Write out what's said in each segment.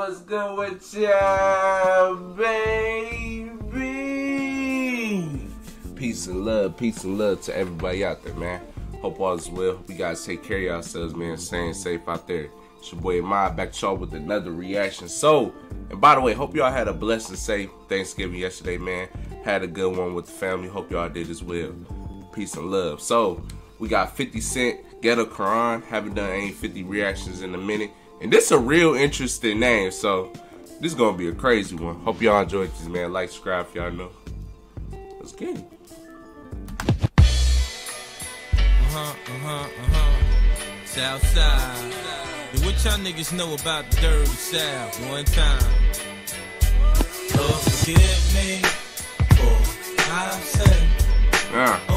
What's good with ya, baby? Peace and love, peace and love to everybody out there, man. Hope all is well. Hope you guys take care of yourselves, man. Staying safe out there. It's your boy Ahmad back to y'all with another reaction. So, and by the way, hope y'all had a blessed and safe Thanksgiving yesterday, man. Had a good one with the family. Hope y'all did as well. Peace and love. So, we got 50 Cent, Ghetto Quran. Haven't done any 50 reactions in a minute. And this is a real interesting name, so this is gonna be a crazy one. Hope y'all enjoyed this, man. Like, subscribe if y'all know. Let's get it. Uh-huh, uh-huh, uh-huh. Southside. Yeah, what y'all niggas know about the dirty South? One time. Forgive me for I've said Yeah.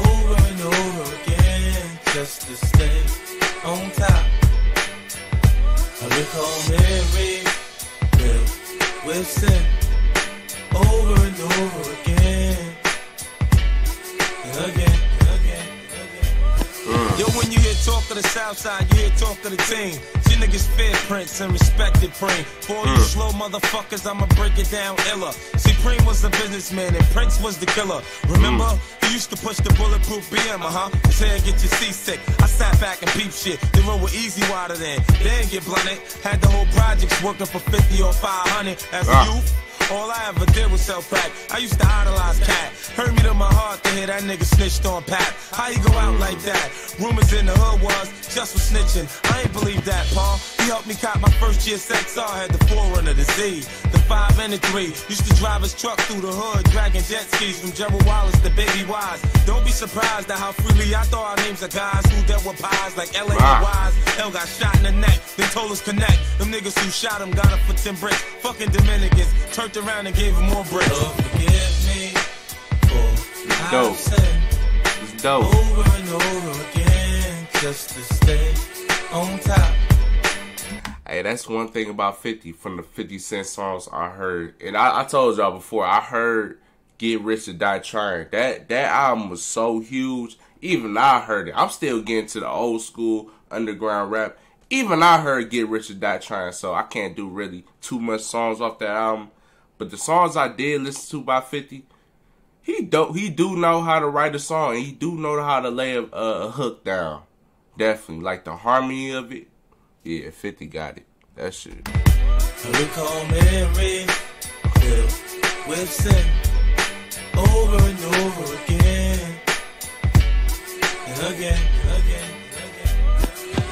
Talk of the South Side, you hear talk of the team. See niggas fear Prince and respected Preem. For all you slow motherfuckers, I'ma break it down illa. See, Preem was the businessman and Prince was the killer. Remember? He used to push the bulletproof BM, uh huh. His head get you seasick. I sat back and peep shit. The road was easy wider then. They didn't get blunted. Had the whole projects working for 50 or 500 as a Ah. youth. All I ever did was sell crack. I used to idolize Cat. Hurt me to my heart to hear that nigga snitched on Pat. How you go out like that? Rumors in the hood was just for snitching. I ain't believe that, Paul. He helped me cop my first year i Had the 4Runner, the Z, the five and the three. Used to drive his truck through the hood, dragging jet skis from Gerald Wallace to Baby Wise. Don't be surprised at how freely I throw our names of guys who dealt with pies like L.A. Ah. Wise. L got shot in the neck. They told us connect. Them niggas who shot him got him for 10 bricks. Fucking Dominicans turned around and gave him more bricks. Lord, forgive me for Dope. It's dope. over and over again just to stay on top. Hey, that's one thing about 50 from the 50 Cent songs I heard. And I, I told y'all before, I heard Get Rich or Die Trying. That that album was so huge. Even I heard it. I'm still getting to the old school underground rap. Even I heard Get Rich or Die Trying, so I can't do really too much songs off that album. But the songs I did listen to by 50, he do he do know how to write a song he do know how to lay a, a, hook down. Definitely. Like the harmony of it. Yeah, 50 got it. That shit. Over and over again and again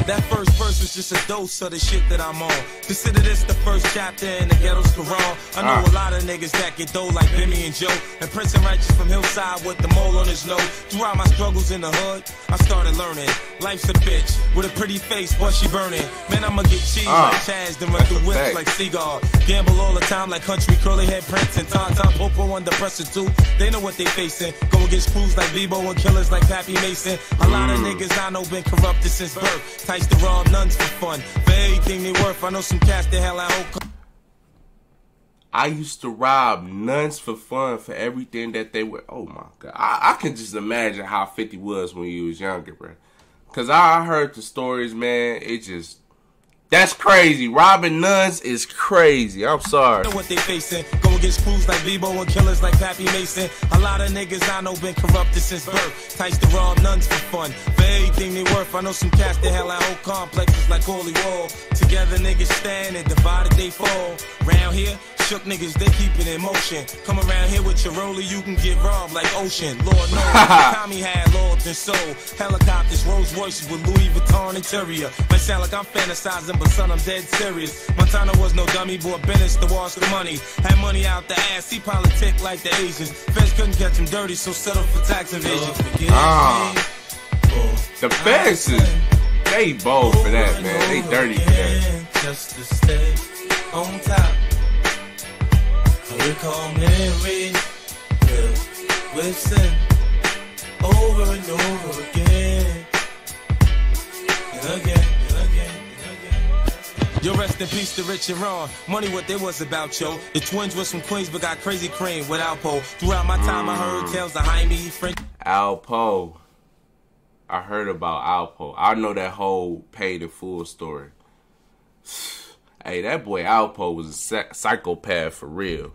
That first verse was just a dose of the shit that I'm on. Consider this the first chapter in the ghetto's Quran. I know Ah. a lot of niggas that get dough like Bimmy and Joe. And Prince and Righteous from Hillside with the mole on his nose. Throughout my struggles in the hood, I started learning. Life's a bitch with a pretty face, but she burning. Man, I'ma get cheese Ah. like Chaz, then run through whips like Seagull. Gamble all the time like country curly head Prince and Tom Popo under pressure too. They know what they facing. Go against crews like Bebo and killers like Pappy Mason. A lot of Mm. niggas I know been corrupted since birth. Tights to rob nuns for fun. For anything they worth, I know some cats that hell I hope. I used to rob nuns for fun for everything that they were. Oh my god, I, I can just imagine how Fifty was when you was younger, bro. Cause I heard the stories, man. It just that's crazy. Robbing nuns is crazy. I'm sorry. Facing. Go like Bebo and killers like Pappy Mason. A lot of niggas I know been corrupted since birth. Tights to rob nuns for fun. For anything they worth, I know some cats that hell out whole complexes like Holy Wall. Together niggas stand and divided they fall. Round here, shook niggas, they keep it in motion. Come around here with your roller, you can get robbed like Ocean. Lord knows, Tommy had Lord and soul. Helicopters, Rolls Royces with Louis Vuitton interior. Might sound like I'm fantasizing, but son, I'm dead serious. Montana was no dummy, bought Bennett's to wash the money. Had money out the ass, he politic like the Asians. Feds couldn't catch him dirty, so settle for tax evasion. Forgive Ah. The feds is they bold for that, man. They dirty for that. just to stay on top. I recall Mary filled with sin over and over again and again and again and again. Yo, rest in peace to Rich and Ron. Money, what they was about, yo. The twins was from Queens, but got crazy cream with Alpo. Throughout my time, I heard tales of Jaime, French. Alpo. I heard about Alpo. I know that whole paid in full story. Hey, that boy Alpo was a psychopath for real.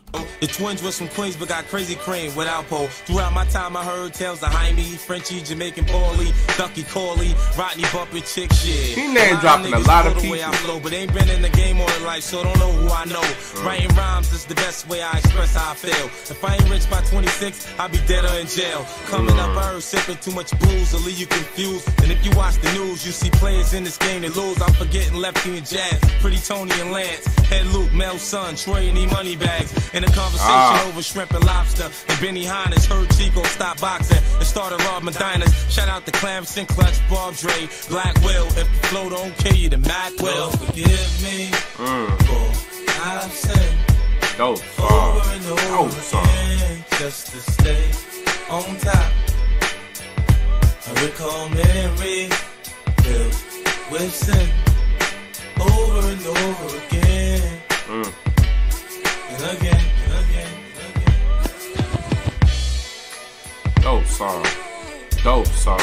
The twins was from Queens, but got crazy cream with Alpo. Throughout my time, I heard tales of Jaime, Frenchy, Jamaican Paulie, Ducky Corley, Rodney bumping chick shit. He name dropping a lot of people. I flow, but ain't been in the game all their life, so don't know who I know. Mm. Writing rhymes is the best way I express how I feel. If I ain't rich by 26, I'll be dead or in jail. Coming mm. up, I heard sipping too much booze will leave you confused. And if you watch the news, you see players in this game that lose. I'm forgetting Lefty and Jazz, Pretty Tony and Lance, Head Luke, Mel Son, Troy and E Money Bags. In a conversation ah. over shrimp and lobster. And Benihana's heard Chico stop boxing and started robbing diners. Shout out to Clemson, Clutch, Bob Dre, Black Will. If the flow don't kill you, then Mac will. Forgive me mm. for I've said. Song. Over and over song. Again, just to stay on top. I recall memories filled with sin over and over again. Song. Dope song.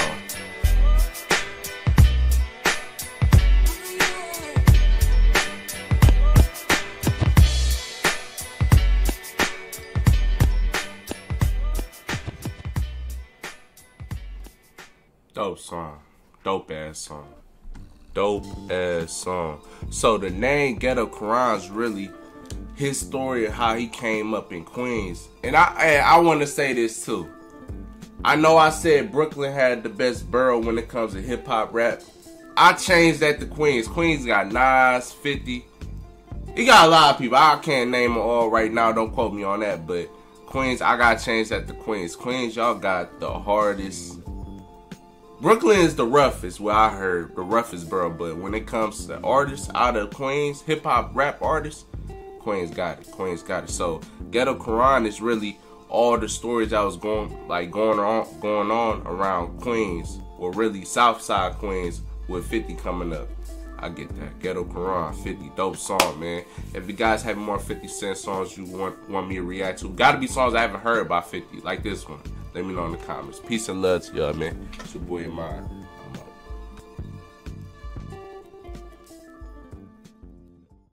Dope song. Dope ass song. Dope ass song. So the name Ghetto Quran's really his story of how he came up in Queens. And I I want to say this too. I know I said Brooklyn had the best borough when it comes to hip hop rap. I changed that to Queens. Queens got Nas, 50. He got a lot of people. I can't name them all right now. Don't quote me on that. But Queens, I got changed change that to Queens. Queens, y'all got the hardest. Brooklyn is the roughest, what I heard, the roughest borough. But when it comes to artists out of Queens, hip hop rap artists, Queens got it. Queens got it. So Ghetto Quran is really all the stories that was going like going on going on around Queens or really Southside Queens with 50 coming up. I get that. Ghetto Quran, 50, dope song, man. If you guys have more 50 Cent songs you want want me to react to, gotta be songs I haven't heard by 50, like this one. Let me know in the comments. Peace and love to y'all, man. It's your boy Mine.